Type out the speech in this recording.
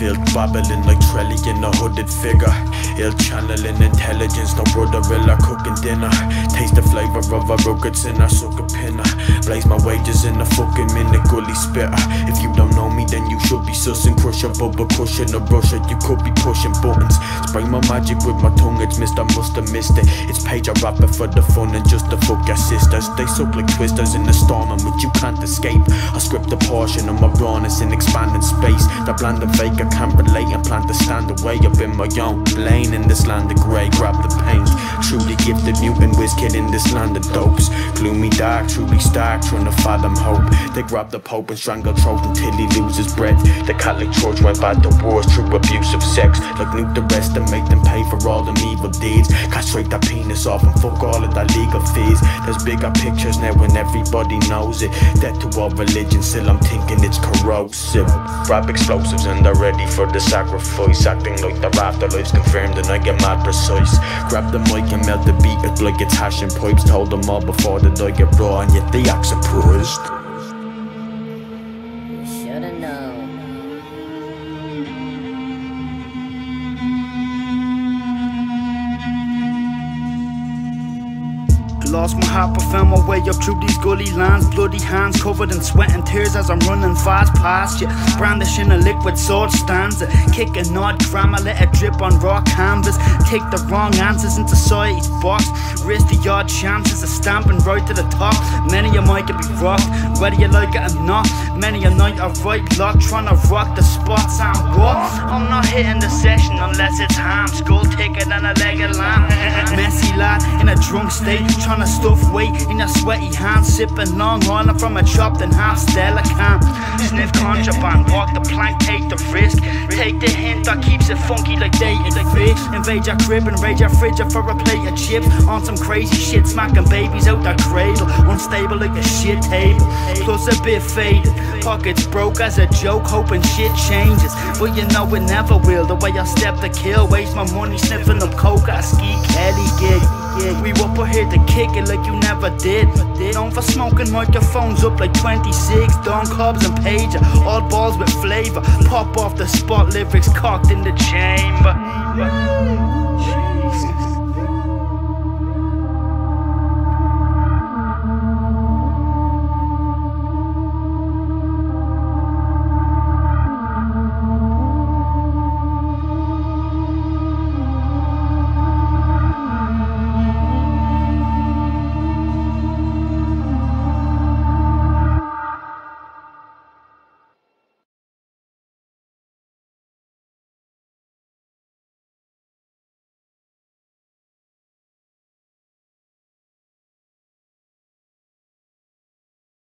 Ill babbling like Trelly in a hooded figure. Ill channeling intelligence, no brother cooking dinner. Taste the flavor of a sinner, suck a pinner. Blaze my wages in a fucking minute, gully spitter. If you don't should be sussing. Crush a bubble cushion, a rusher, you could be pushing buttons. Spray my magic with my tongue, it's missed, I must have missed it. It's page I rap it for the fun and just to fuck your sisters. They suck like twisters in the storm, and which you can't escape. I script a portion of my rawness in expanding space. The bland and fake, I can't relate and plan to stand away up in my own lane in this land of grey. Grab the paint. Truly gifted mutant whiz kid in this land of dopes. Gloomy dark, truly stark, trying to fathom hope. They grab the Pope and strangle throat until he loses breath. The Catholic Church went by the wars through abuse of sex. Like nuke the rest and make them pay for all them evil deeds. Castrate that penis off and fuck all of that legal fees. There's bigger pictures now when everybody knows it. Death to all religion, still I'm thinking it's corrosive. Grab explosives and they're ready for the sacrifice. Acting like their afterlife's confirmed and I get mad precise. Grab the mic and melt the beat it like it's hashing pipes. Told them all before that I get raw and yet they act surprised. Lost my heart, but found my way up through these gully lines. Bloody hands covered in sweat and tears as I'm running fast past you. Brandishing a liquid sword stanza. Kick a nod, grammar, let it drip on raw canvas. Take the wrong answers into society's box. Risk the odd chances of stamping right to the top. Many of might get be rocked, whether you like it or not. Many a night I right lock, trying to rock the spots I'm what? I'm not hitting the session unless it's ham. Skull ticket and a in a drunk state, trying to stuff weight in a sweaty hand, sipping Long Island from a chopped and half Stella can. Sniff contraband, walk the plank, take the risk. Take the hint that keeps it funky like dating fish. Invade your crib and raid your fridge for a plate of chips. On some crazy shit, smacking babies out the cradle. Unstable like a shit table, plus a bit faded. Pockets broke as a joke, hoping shit changes. But you know it never will. The way I step to kill, waste my money sniffing up coke. I ski Kelly gig. Here to kick it like you never did. Known for smoking microphones up like 26. Donkobz and Pager, all balls with flavor. Pop off the spot, lyrics cocked in the chamber.